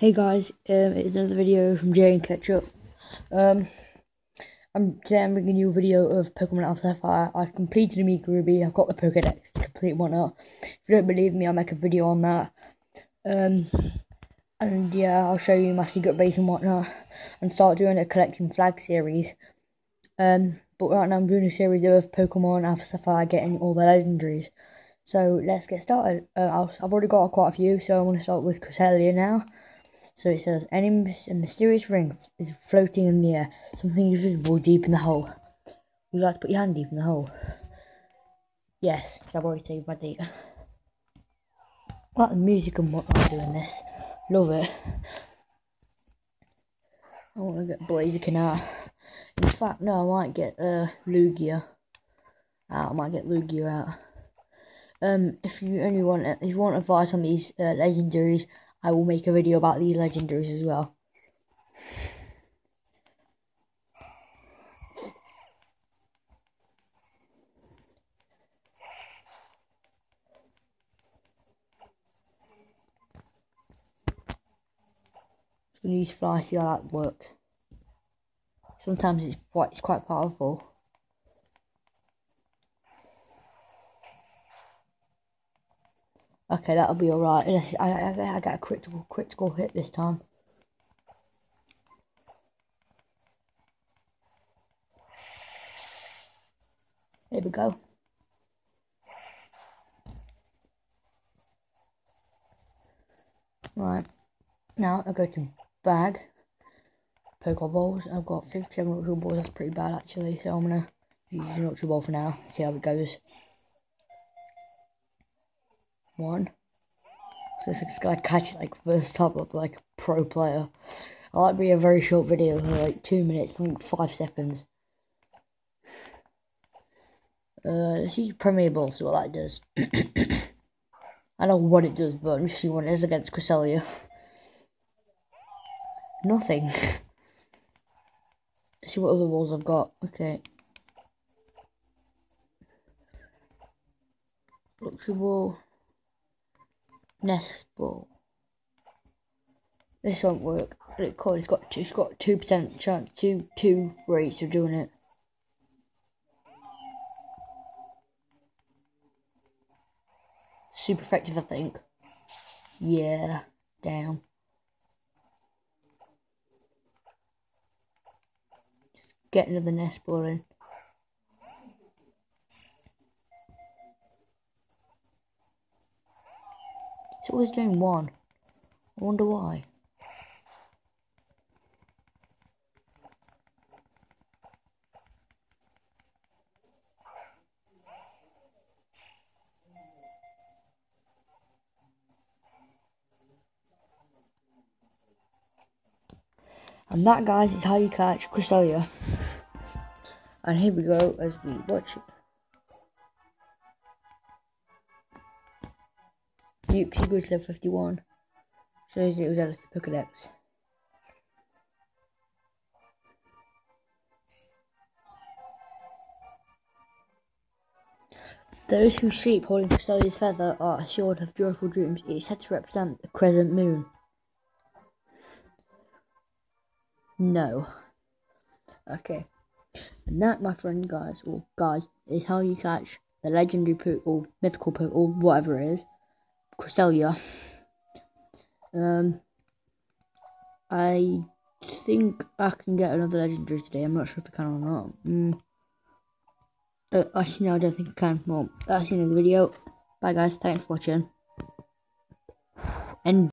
Hey guys, um, it's another video from Jay and Ketchup. Um, I'm today I'm bringing you a video of Pokemon Alpha Sapphire. I've completed Omega Ruby. I've got the Pokedex to complete up. If you don't believe me, I'll make a video on that. Um, and yeah, I'll show you my secret base and whatnot, and start doing a collecting flag series. Um, but right now I'm doing a series of Pokemon Alpha Sapphire, getting all the legendaries. So let's get started. Uh, i have already got quite a few, so I'm going to start with Cresselia now. So it says, any mysterious ring is floating in the air. Something is visible deep in the hole. Would you like to put your hand deep in the hole? Yes, because I've already saved my data. Like the music and what I'm doing this. Love it. I want to get Blaziken out. In fact, no, I might get uh, Lugia out. I might get Lugia out. Um, if you only want, if you want advice on these uh, legendaries, I will make a video about these legendaries as well. I'm gonna use fly, see how that works. Sometimes it's quite it's quite powerful. Okay, that'll be alright. I, I, I got a critical, critical hit this time. There we go. Right. Now I go to bag. Pokeballs. I've got 57 Ultra Balls. That's pretty bad actually. So I'm going to use an Ultra Ball for now. See how it goes one. So this guy catch like first time up like pro player. I like be a very short video, like two minutes, think five seconds. Uh, let's use Premier Ball, see what that does. I don't know what it does, but I'm just seeing what it is against Cresselia. Nothing. Let's see what other walls I've got. Okay. Luxury Ball. Nest ball. This won't work. It could. It's got two. It's got two percent chance. Two two rates of doing it. Super effective, I think. Yeah. Down. Just get another nest ball in. It's always doing one. I wonder why. And that, guys, is how you catch Cresselia. And here we go as we watch it. Duke Secret level 51. Shows it was of the Pokedex. Those who sleep holding Cresselia's feather are assured of joyful dreams. It is said to represent the crescent moon. No. Okay. And that, my friend, guys, or guys, is how you catch the legendary poop or mythical poop or whatever it is. Cresselia. Um, I think I can get another legendary today. I'm not sure if I can or not. Mm. Uh, actually, no, I don't think I can. Well, that's the end of the video. Bye, guys. Thanks for watching. And